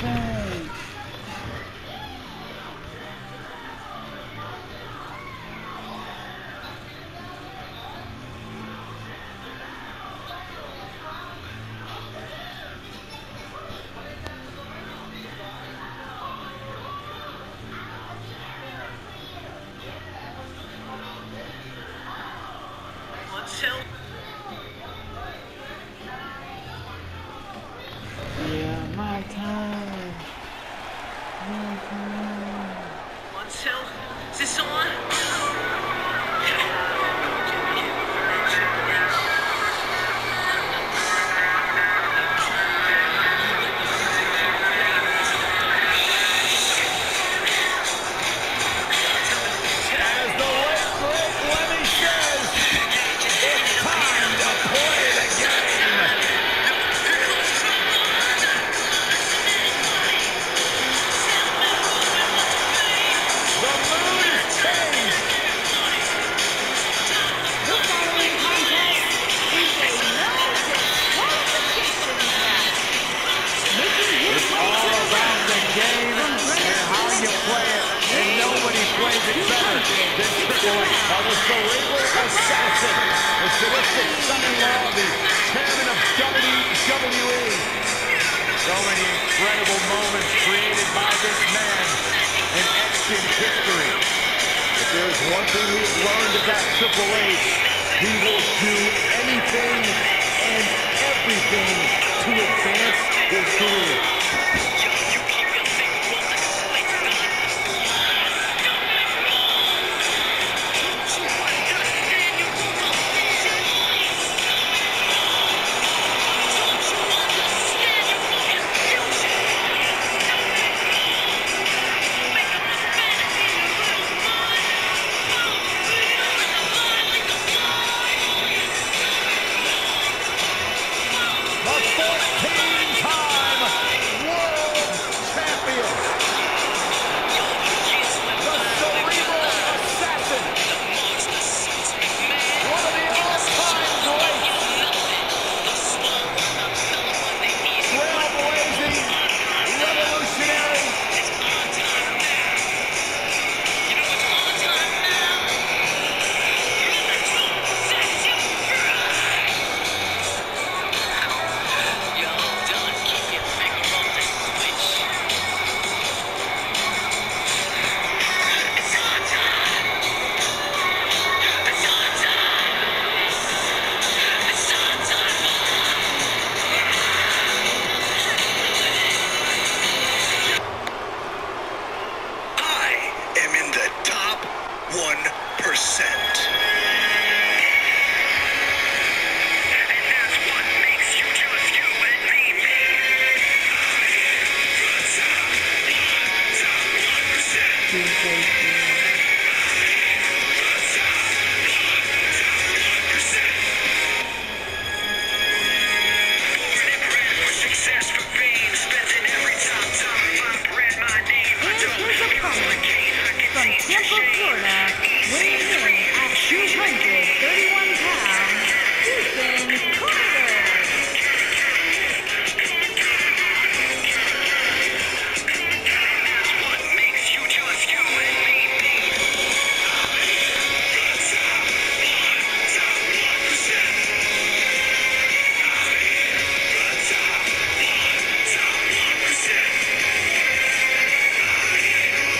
Yeah, than Triple the cerebral assassin, the sadistic son-in-law, the chairman of WWE. So many incredible moments created by this man in history. If there's one thing we've learned about Triple H, he will do anything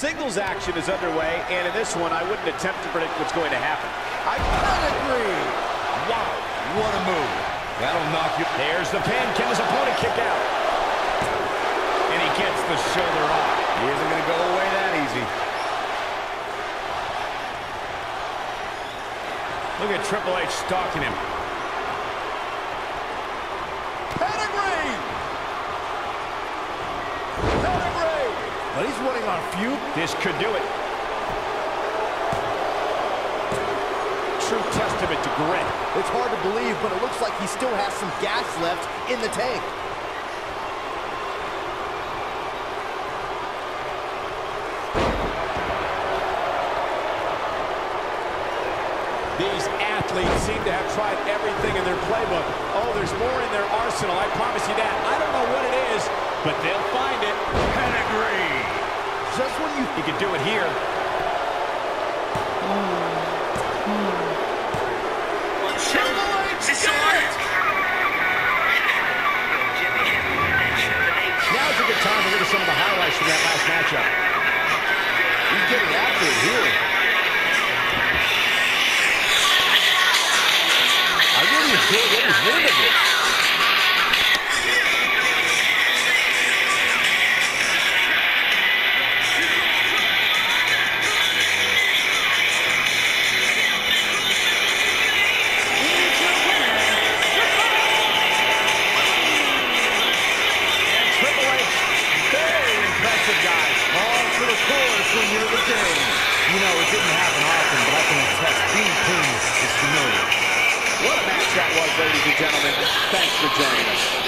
Singles action is underway, and in this one, I wouldn't attempt to predict what's going to happen. I can't agree. Wow, what a move. That'll knock you. There's the pin. Can his opponent kick out? And he gets the shoulder up. He isn't going to go away that easy. Look at Triple H stalking him. Pedigree! Pedigree! But he's running on fume. This could do it. True testament to grit. It's hard to believe, but it looks like he still has some gas left in the tank. These athletes seem to have tried everything in their playbook. Oh, there's more in their arsenal, I promise you that. I don't know what it is, but they'll find it. Pedigree. Just when you He could do it here. One, two. Didn't happen often, but I can attest being king is familiar. What a match that was, ladies and gentlemen. Thanks for joining us.